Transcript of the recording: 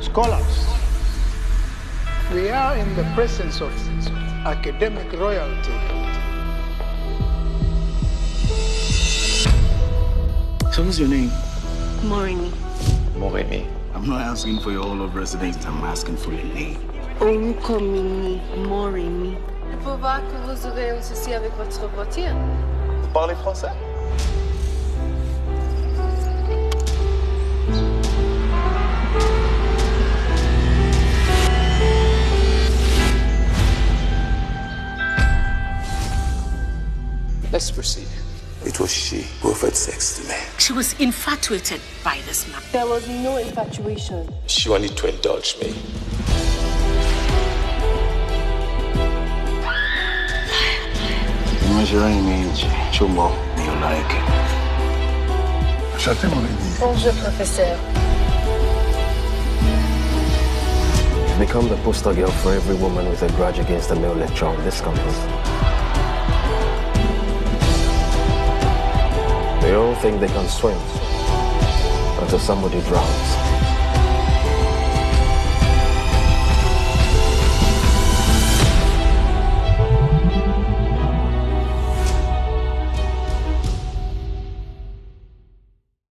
scholars. We are in the presence of academic royalty. So what's your name? Morini. Moremi. I'm not asking for your all of residence, I'm asking for your name. Orúkọ mi ni Moremi. faut voir que vous aurez un souci avec votre voiture. Vous parlez français Let's proceed. It was she who offered sex to me. She was infatuated by this man. There was no infatuation. She wanted to indulge me. Measure image, Chumbo, you like it. Je t'aimerais dire. Bonjour, professeur. Become the poster girl for every woman with a grudge against a male lecturer on this campus. All think they can swim until somebody drowns.